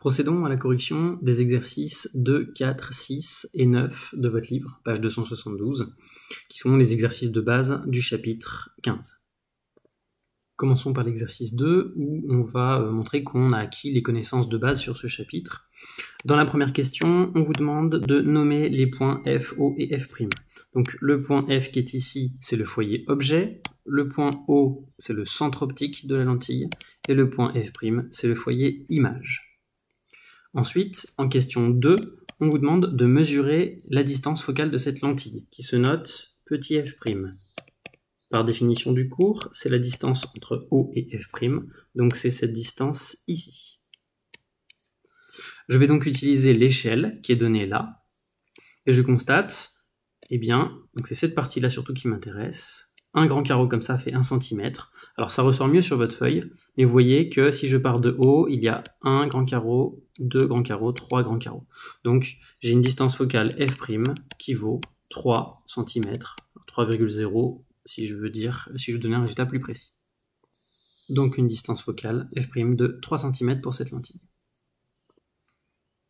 Procédons à la correction des exercices 2, 4, 6 et 9 de votre livre, page 272, qui sont les exercices de base du chapitre 15. Commençons par l'exercice 2 où on va euh, montrer qu'on a acquis les connaissances de base sur ce chapitre. Dans la première question, on vous demande de nommer les points F, O et F'. Donc le point F qui est ici, c'est le foyer objet, le point O, c'est le centre optique de la lentille, et le point F', c'est le foyer image. Ensuite, en question 2, on vous demande de mesurer la distance focale de cette lentille, qui se note petit f'. Par définition du cours, c'est la distance entre O et f', donc c'est cette distance ici. Je vais donc utiliser l'échelle qui est donnée là, et je constate, eh bien, c'est cette partie-là surtout qui m'intéresse, un grand carreau comme ça fait 1 cm. Alors ça ressort mieux sur votre feuille, mais vous voyez que si je pars de haut, il y a un grand carreau, deux grands carreaux, trois grands carreaux. Donc j'ai une distance focale f' qui vaut 3 cm, 3,0 si je veux dire, si je veux donner un résultat plus précis. Donc une distance focale f' de 3 cm pour cette lentille.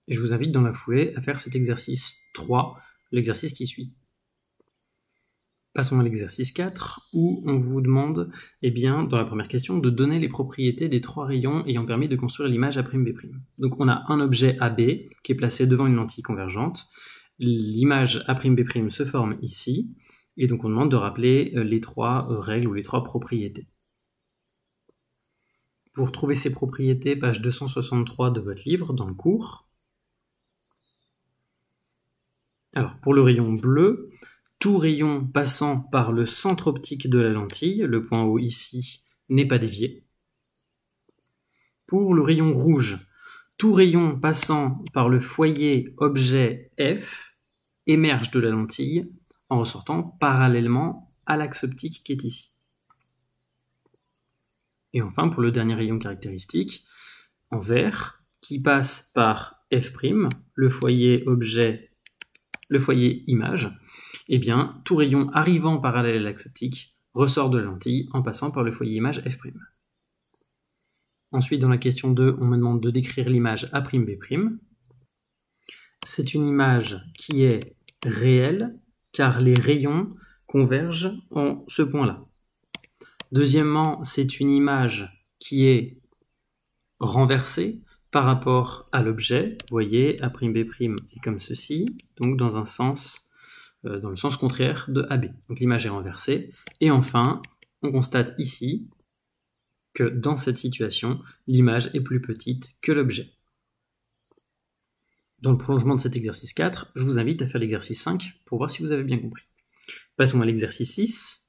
Et je vous invite dans la foulée à faire cet exercice 3, l'exercice qui suit. Passons à l'exercice 4, où on vous demande, eh bien, dans la première question, de donner les propriétés des trois rayons ayant permis de construire l'image A'B'. Donc on a un objet AB qui est placé devant une lentille convergente. L'image A'B' se forme ici, et donc on demande de rappeler euh, les trois euh, règles ou les trois propriétés. Vous retrouvez ces propriétés, page 263 de votre livre, dans le cours. Alors, pour le rayon bleu, tout rayon passant par le centre optique de la lentille, le point haut ici, n'est pas dévié. Pour le rayon rouge, tout rayon passant par le foyer objet F émerge de la lentille en ressortant parallèlement à l'axe optique qui est ici. Et enfin, pour le dernier rayon caractéristique, en vert, qui passe par F', le foyer objet le foyer image, eh bien, tout rayon arrivant parallèle à l'axe optique ressort de la lentille en passant par le foyer image f'. Ensuite, dans la question 2, on me demande de décrire l'image A'B'. C'est une image qui est réelle car les rayons convergent en ce point-là. Deuxièmement, c'est une image qui est renversée par rapport à l'objet, vous voyez, A'B' est comme ceci, donc dans un sens, euh, dans le sens contraire de AB. Donc l'image est renversée. Et enfin, on constate ici que dans cette situation, l'image est plus petite que l'objet. Dans le prolongement de cet exercice 4, je vous invite à faire l'exercice 5 pour voir si vous avez bien compris. Passons à l'exercice 6.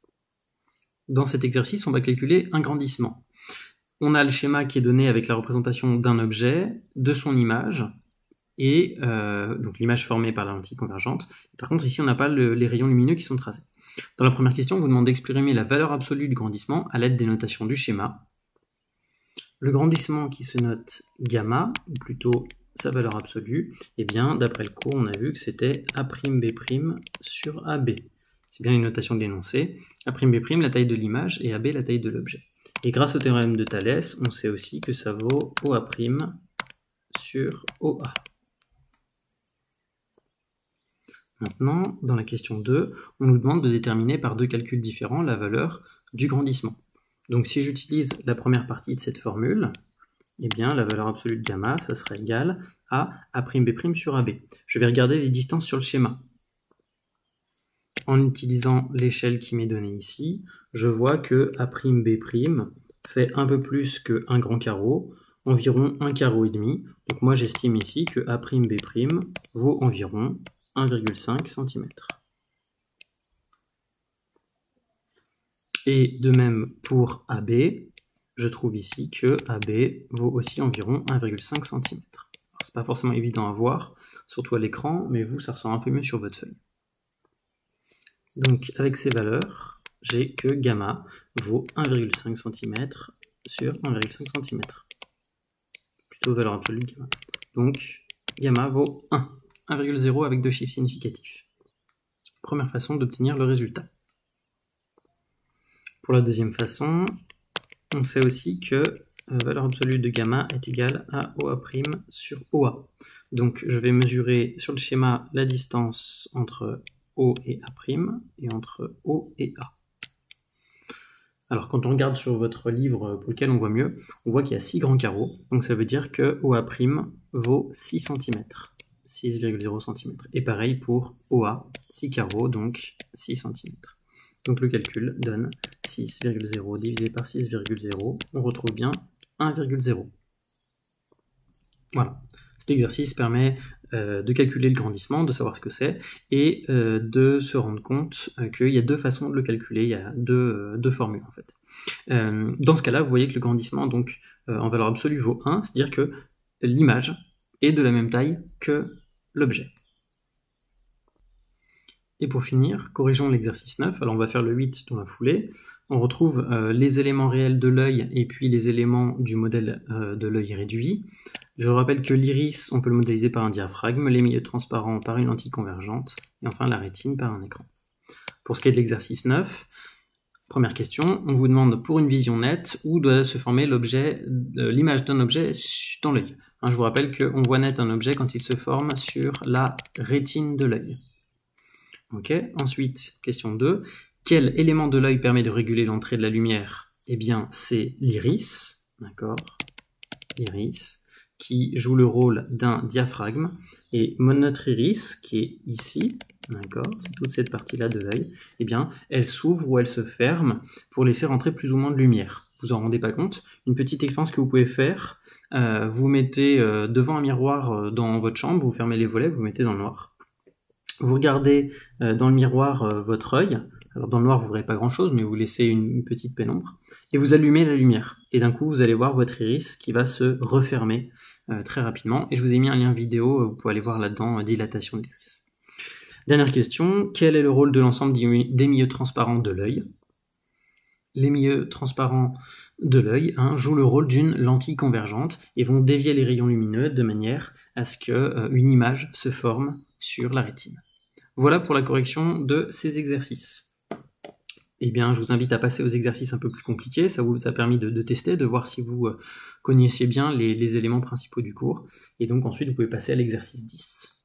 Dans cet exercice, on va calculer un grandissement on a le schéma qui est donné avec la représentation d'un objet, de son image, et euh, donc l'image formée par la lentille convergente. Par contre, ici, on n'a pas les rayons lumineux qui sont tracés. Dans la première question, on vous demande d'exprimer la valeur absolue du grandissement à l'aide des notations du schéma. Le grandissement qui se note gamma, ou plutôt sa valeur absolue, eh bien, d'après le cours, on a vu que c'était A'B' sur AB. C'est bien une notation de l'énoncé. A'B', la taille de l'image, et AB, la taille de l'objet. Et grâce au théorème de Thalès, on sait aussi que ça vaut OA' sur OA. Maintenant, dans la question 2, on nous demande de déterminer par deux calculs différents la valeur du grandissement. Donc si j'utilise la première partie de cette formule, eh bien la valeur absolue de gamma, ça sera égal à A'B' sur AB. Je vais regarder les distances sur le schéma. En utilisant l'échelle qui m'est donnée ici, je vois que A'B' fait un peu plus qu'un grand carreau, environ un carreau et demi. Donc moi j'estime ici que A'B' vaut environ 1,5 cm. Et de même pour AB, je trouve ici que AB vaut aussi environ 1,5 cm. C'est pas forcément évident à voir, surtout à l'écran, mais vous, ça ressort un peu mieux sur votre feuille. Donc avec ces valeurs, j'ai que gamma vaut 1,5 cm sur 1,5 cm. Plutôt valeur absolue de gamma. Donc gamma vaut 1. 1,0 avec deux chiffres significatifs. Première façon d'obtenir le résultat. Pour la deuxième façon, on sait aussi que euh, valeur absolue de gamma est égale à OA' sur OA. Donc je vais mesurer sur le schéma la distance entre O et A' et entre O et A. Alors quand on regarde sur votre livre pour lequel on voit mieux, on voit qu'il y a 6 grands carreaux, donc ça veut dire que OA' vaut 6 cm, 6,0 cm. Et pareil pour OA, 6 carreaux, donc 6 cm. Donc le calcul donne 6,0 divisé par 6,0, on retrouve bien 1,0. Voilà. Cet exercice permet euh, de calculer le grandissement, de savoir ce que c'est, et euh, de se rendre compte euh, qu'il y a deux façons de le calculer, il y a deux, formules en fait. dans ce cas-là, vous voyez que le grandissement donc en valeur absolue vaut 1, c'est-à-dire que l'image est de la même taille que l'objet. Et pour finir, corrigeons l'exercice 9. Alors on va faire le 8 dans la foulée. On retrouve euh, les éléments réels de l'œil et puis les éléments du modèle euh, de l'œil réduit. Je rappelle que l'iris, on peut le modéliser par un diaphragme, les milieux transparents par une lentille convergente, et enfin la rétine par un écran. Pour ce qui est de l'exercice 9, première question, on vous demande pour une vision nette où doit se former euh, l'image d'un objet dans l'œil. Hein, je vous rappelle qu'on voit net un objet quand il se forme sur la rétine de l'œil. Ensuite, question 2. Quel élément de l'œil permet de réguler l'entrée de la lumière? Eh bien, c'est l'iris, d'accord? L'iris, qui joue le rôle d'un diaphragme. Et notre iris, qui est ici, d'accord toute cette partie-là de l'œil, eh bien, elle s'ouvre ou elle se ferme pour laisser rentrer plus ou moins de lumière. Vous en rendez pas compte Une petite expérience que vous pouvez faire, euh, vous mettez euh, devant un miroir euh, dans votre chambre, vous fermez les volets, vous mettez dans le noir vous regardez dans le miroir votre œil. Alors dans le noir, vous ne verrez pas grand-chose, mais vous laissez une, petite pénombre. Et vous allumez la lumière. Et d'un coup, vous allez voir votre iris qui va se refermer très rapidement. Et je vous ai mis un lien vidéo, vous pouvez aller voir là-dedans, dilatation de l'iris. Dernière question, quel est le rôle de l'ensemble des milieux transparents de l'œil? Les milieux transparents de l'œil hein, jouent le rôle d'une lentille convergente et vont dévier les rayons lumineux de manière à ce qu'une image se forme sur la rétine. Voilà pour la correction de ces exercices. Eh bien, je vous invite à passer aux exercices un peu plus compliqués. Ça vous a permis de, tester, de voir si vous euh, connaissiez bien les, les éléments principaux du cours. Et donc ensuite, vous pouvez passer à l'exercice 10.